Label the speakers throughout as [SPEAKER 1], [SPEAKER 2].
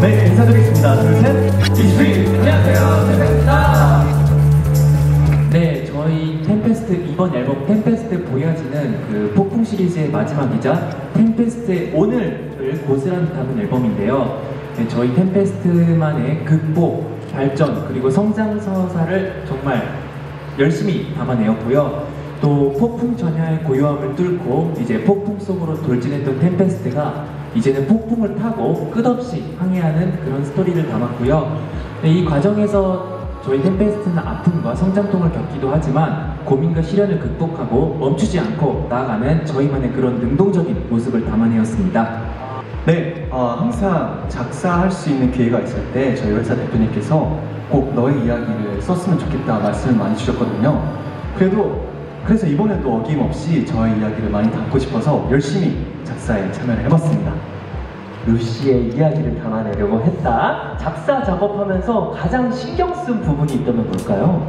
[SPEAKER 1] 네, 인사드리겠습니다. 둘, 셋. 이수희! 안녕하세요. 템페스트입니다.
[SPEAKER 2] 네, 저희 템페스트 이번 앨범 템페스트 Voyage는 그 폭풍 시리즈의 마지막이자 템페스트의 오늘을 고스란히 담은 앨범인데요. 네, 저희 템페스트만의 극복, 발전 그리고 성장 서사를 정말 열심히 담아내었고요. 또 폭풍 전야의 고요함을 뚫고 이제 폭풍 속으로 돌진했던 템페스트가 이제는 폭풍을 타고 끝없이 항해하는 그런 스토리를 담았고요. 네, 이 과정에서 저희 템페스트는 아픔과 성장통을 겪기도 하지만 고민과 시련을 극복하고 멈추지 않고 나아가는 저희만의 그런 능동적인 모습을 담아내었습니다.
[SPEAKER 1] 네, 어, 항상 작사할 수 있는 기회가 있을 때 저희 회사 대표님께서 꼭 너의 이야기를 썼으면 좋겠다 말씀을 많이 주셨거든요. 그래도 그래서 이번에도 어김없이 저의 이야기를 많이 담고 싶어서 열심히 작사에 참여를 해봤습니다.
[SPEAKER 3] 루시의 이야기를 담아내려고 했다. 작사 작업하면서 가장 신경 쓴 부분이 있다면 뭘까요?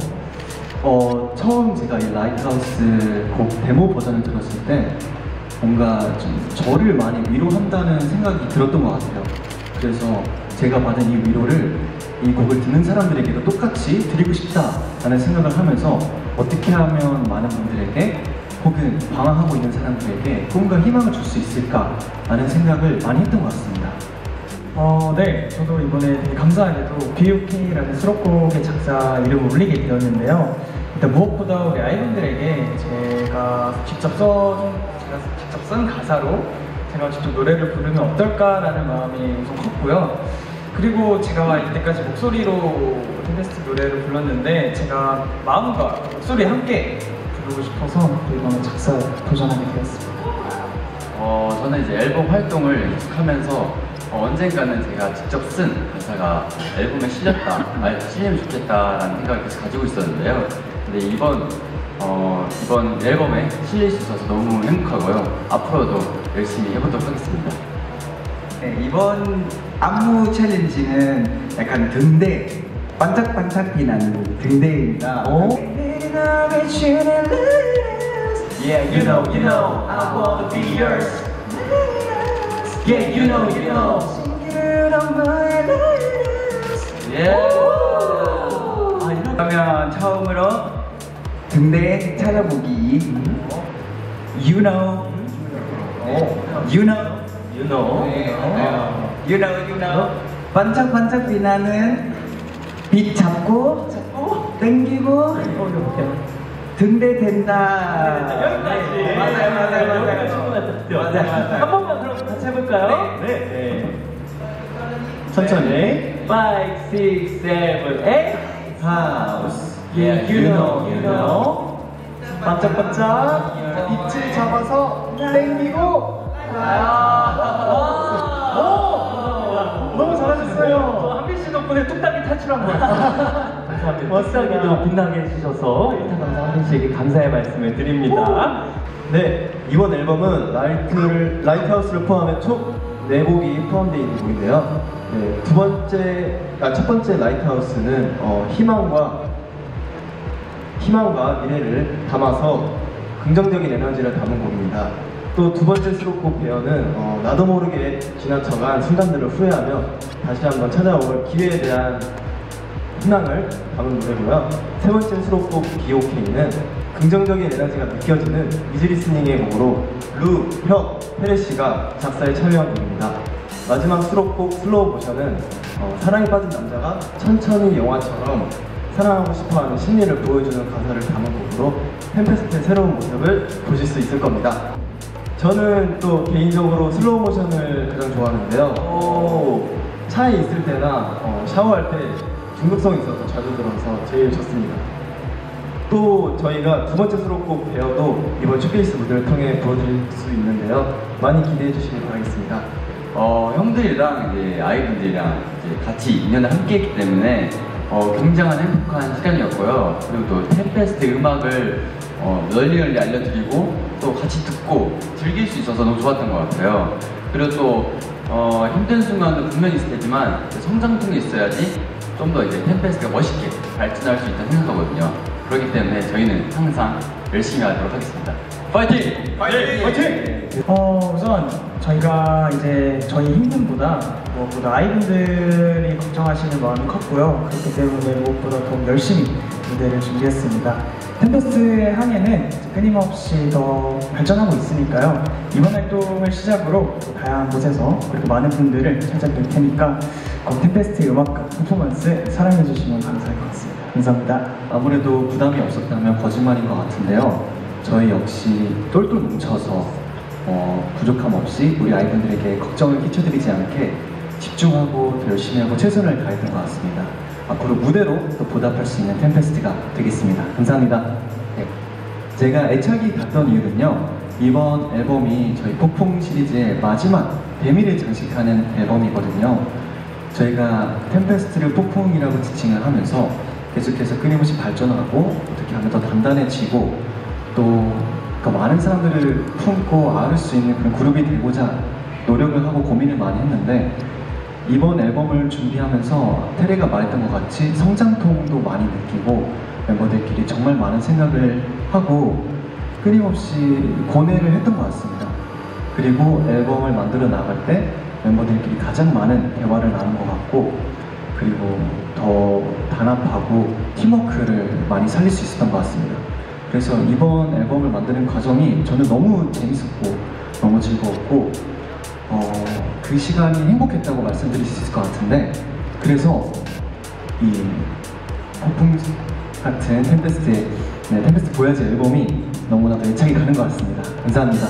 [SPEAKER 1] 어, 처음 제가 이 Lighthouse 곡 데모 버전을 들었을 때 뭔가 좀 저를 많이 위로한다는 생각이 들었던 것 같아요. 그래서 제가 받은 이 위로를 이 곡을 듣는 사람들에게도 똑같이 드리고 싶다라는 생각을 하면서 어떻게 하면 많은 분들에게 혹은 방황하고 있는 사람들에게 꿈과 희망을 줄 수 있을까라는 생각을 많이 했던 것 같습니다.
[SPEAKER 4] 어, 네. 저도 이번에 감사하게도 BUK라는 수록곡의 작사 이름을 올리게 되었는데요. 일단 무엇보다 우리 아이분들에게 제가 직접 써, 제가 직접 쓴 가사로 제가 직접 노래를 부르면 어떨까라는 마음이 우선 컸고요. 그리고 제가 이때까지 목소리로 템페스트 노래를 불렀는데 제가 마음과 목소리 함께 부르고 싶어서 또 이번에 작사에 도전하게 되었습니다.
[SPEAKER 5] 어, 저는 이제 앨범 활동을 계속하면서 어, 언젠가는 제가 직접 쓴 가사가 앨범에 실렸다, 아, 실리면 좋겠다라는 생각을 계속 가지고 있었는데요. 근데 이번 어, 이번 앨범에 실릴 수 있어서 너무 행복하고요. 앞으로도 열심히 해보도록 하겠습니다.
[SPEAKER 6] 네, 이번 안무 챌린지는 약간 등대 반짝반짝 빛나는 등대입니다.
[SPEAKER 3] 어?
[SPEAKER 2] Yeah, you know, you know, I wanna be yours. Yeah, you know, you know.
[SPEAKER 6] 그러면 처음으로 등대 찾아보기. You know, you know,
[SPEAKER 2] You know.
[SPEAKER 6] you know, you know. 반짝반짝 빛나는 빛 잡고, 당기고, 등대 된다. 네, 맞아요, 맞아요, 맞아요. 맞아요.
[SPEAKER 3] 한 번만 그럼 같이 해볼까요?
[SPEAKER 1] 네. 네.
[SPEAKER 2] 천천히.
[SPEAKER 3] 5, 6, 7, 8
[SPEAKER 1] 하우스.
[SPEAKER 3] Yeah, you know, you know
[SPEAKER 1] 반짝반짝 빛을 잡아서 땡기고 너무 잘하셨어요.
[SPEAKER 3] 한빈 씨 덕분에 뚝딱이 탈출한 것 같아요. 감사합니다. 멋싸기도 빛나게 해주셔서 일단 감사 한빈 씨에게 감사의 말씀을 드립니다.
[SPEAKER 1] 네, 이번 앨범은 Light를, Lighthouse를 포함해 총 4곡이 포함되어 있는 곡인데요. 네, 두 번째, 아, 첫 번째 Lighthouse는 어, 희망과 희망과 미래를 담아서 긍정적인 에너지를 담은 곡입니다. 또 두 번째 수록곡 배어는 어, 나도 모르게 지나쳐간 순간들을 후회하며 다시 한번 찾아올 기회에 대한 희망을 담은 노래고요. 세 번째 수록곡 BOK는 긍정적인 에너지가 느껴지는 easy listening의 곡으로 루, 혁, 페레 씨가 작사에 참여한 곡입니다. 마지막 수록곡 Slow Motion은 어, 사랑에 빠진 남자가 천천히 영화처럼 사랑하고 싶어하는 심리를 보여주는 가사를 담은 곡으로 템페스트의 새로운 모습을 보실 수 있을 겁니다. 저는 또 개인적으로 Slow Motion을 가장 좋아하는데요. 차에 있을 때나 어, 샤워할 때 중독성이 있어서 자주 들어서 제일 좋습니다. 또 저희가 두 번째 수록곡 베어도 이번 쇼케이스 무대를 통해 보여드릴 수 있는데요. 많이 기대해 주시길 바라겠습니다.
[SPEAKER 5] 어, 형들이랑 이제 iE분들이랑 이제 같이 2년을 함께 했기 때문에 어, 굉장한 행복한 시간이었고요. 그리고 또 템페스트 음악을 어, 널리 널리 알려드리고 또 같이 듣고 즐길 수 있어서 너무 좋았던 것 같아요. 그리고 또 어, 힘든 순간도 분명히 있을 테지만 성장통이 있어야지 좀 더 이제 템페스트가 멋있게 발전할 수 있다고 생각하거든요. 그렇기 때문에 저희는 항상 열심히 하도록 하겠습니다. 파이팅!
[SPEAKER 1] 화이팅!
[SPEAKER 4] 어, 우선 저희가 이제 저희 힘듦보다 무엇보다 아이분들이 걱정하시는 마음이 컸고요. 그렇기 때문에 무엇보다 더 열심히 무대를 준비했습니다. 템페스트의 항해는 끊임없이 더 발전하고 있으니까요. 이번 활동을 시작으로 또 다양한 곳에서 그렇게 많은 분들을 찾아뵐 테니까 꼭 템페스트의 음악과 퍼포먼스 사랑해주시면 감사할 것 같습니다. 감사합니다.
[SPEAKER 1] 아무래도 부담이 없었다면 거짓말인 것 같은데요. 저희 역시 똘똘 뭉쳐서 어, 부족함 없이 우리 아이분들에게 걱정을 끼쳐드리지 않게 집중하고 더 열심히 하고 최선을 다했던 것 같습니다. 앞으로 무대로 또 보답할 수 있는 템페스트가 되겠습니다. 감사합니다. 네. 제가 애착이 갔던 이유는요. 이번 앨범이 저희 폭풍 시리즈의 마지막 대미를 장식하는 앨범이거든요. 저희가 템페스트를 폭풍이라고 지칭을 하면서 계속해서 끊임없이 발전하고 어떻게 하면 더 단단해지고 또더 많은 사람들을 품고 안을 수 있는 그런 그룹이 되고자 노력을 하고 고민을 많이 했는데 이번 앨범을 준비하면서 테레가 말했던 것 같이 성장통도 많이 느끼고 멤버들끼리 정말 많은 생각을 하고 끊임없이 고뇌를 했던 것 같습니다. 그리고 앨범을 만들어 나갈 때 멤버들끼리 가장 많은 대화를 나눈 것 같고 그리고 더 단합하고 팀워크를 많이 살릴 수 있었던 것 같습니다. 그래서 이번 앨범을 만드는 과정이 저는 너무 재밌었고 너무 즐거웠고 어, 그 시간이 행복했다고 말씀드릴 수 있을 것 같은데 그래서 이 폭풍 같은 템페스트의 네, 템페스트 보야지 앨범이 너무나도 애착이 가는 것 같습니다. 감사합니다.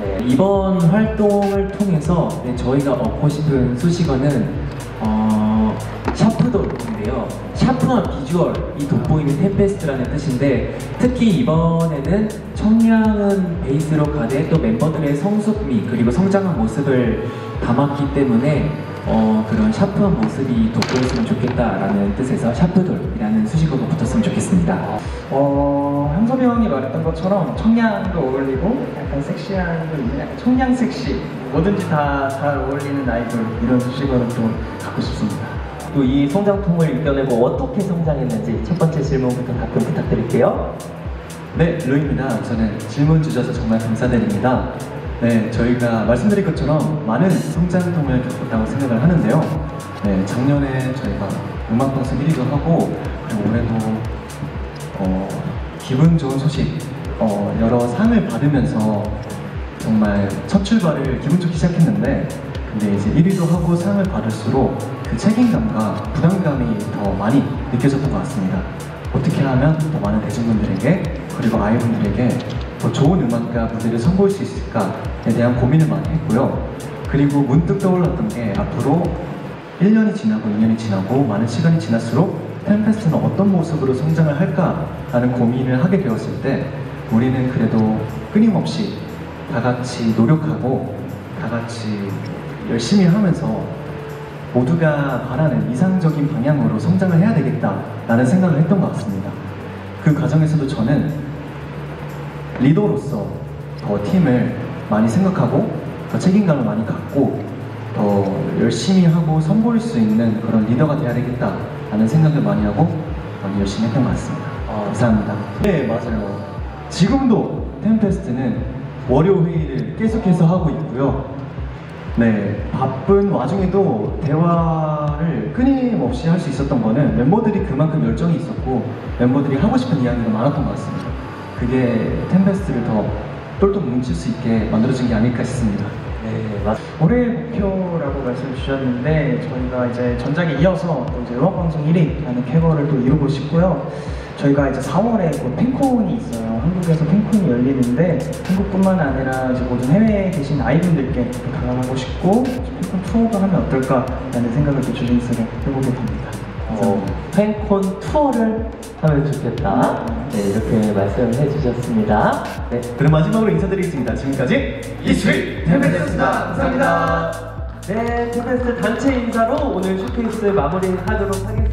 [SPEAKER 2] 네, 이번 활동을 통해서 네, 저희가 얻고 싶은 수식어는 어, 샤프돌인데요. 샤프한 비주얼이 돋보이는 템페스트라는 뜻인데 특히 이번에는 청량은 베이스로 가되 또 멤버들의 성숙미 그리고 성장한 모습을 담았기 때문에 어, 그런 샤프한 모습이 돋보였으면 좋겠다라는 뜻에서 샤프돌이라는 수식어가 붙었으면 좋겠습니다.
[SPEAKER 4] 어, 형섭이 형이 말했던 것처럼 청량도 어울리고 약간 섹시한 거 있는 약간 청량 섹시 뭐든지 다 잘 어울리는 아이돌 이런 수식어를 또 갖고 싶습니다.
[SPEAKER 3] 또 이 성장통을 이겨내고 어떻게 성장했는지 첫 번째 질문부터 답변 부탁드릴게요.
[SPEAKER 1] 네, 루입니다. 저는 질문 주셔서 정말 감사드립니다. 네, 저희가 말씀드린 것처럼 많은 성장통을 겪었다고 생각을 하는데요. 네, 작년에 저희가 음악방송 1위도 하고, 그리고 올해도 어, 기분 좋은 소식, 어, 여러 상을 받으면서 정말 첫 출발을 기분 좋게 시작했는데, 근데 이제 1위도 하고 상을 받을수록 그 책임감과 부담감이 더 많이 느껴졌던 것 같습니다. 어떻게 하면 더 많은 대중분들에게 그리고 아이분들에게 더 좋은 음악과 무대를 선보일 수 있을까에 대한 고민을 많이 했고요. 그리고 문득 떠올랐던 게 앞으로 1년이 지나고 2년이 지나고 많은 시간이 지날수록 템페스트는 어떤 모습으로 성장을 할까라는 고민을 하게 되었을 때 우리는 그래도 끊임없이 다 같이 노력하고 다 같이 열심히 하면서 모두가 바라는 이상적인 방향으로 성장을 해야 되겠다라는 생각을 했던 것 같습니다. 그 과정에서도 저는 리더로서 더 팀을 많이 생각하고 더 책임감을 많이 갖고 더 열심히 하고 선보일 수 있는 그런 리더가 돼야 되겠다라는 생각을 많이 하고 많이 열심히 했던 것 같습니다. 어, 감사합니다. 네, 맞아요. 지금도 템페스트는 월요 회의를 계속해서 하고 있고요. 네, 바쁜 와중에도 대화를 끊임없이 할 수 있었던 거는 멤버들이 그만큼 열정이 있었고 멤버들이 하고 싶은 이야기가 많았던 것 같습니다. 그게 템페스트를 더 똘똘 뭉칠 수 있게 만들어진 게 아닐까 싶습니다.
[SPEAKER 3] 네, 맞
[SPEAKER 4] 올해의 목표라고 말씀 주셨는데 저희가 이제 전작에 이어서 또 이제 음악방송 1위라는 쾌거를 또 이루고 싶고요. 저희가 이제 4월에 곧 팬콘이 있어요. 한국에서 팬콘이 열리는데 한국뿐만 아니라 이제 모든 해외에 계신 아이분들께 또 다가가고 싶고 팬콘 투어도 하면 어떨까라는 생각을 또 조심스레 해보게 됩니다.
[SPEAKER 3] 어, 팬콘 투어를 하면 좋겠다. 네, 이렇게 말씀을 해주셨습니다. 네,
[SPEAKER 1] 그럼 마지막으로 인사드리겠습니다. 지금까지 이스윗 템페스트였습니다. 감사합니다.
[SPEAKER 3] 네, 템페스트 단체 인사로 오늘 쇼케이스 마무리하도록 하겠습니다.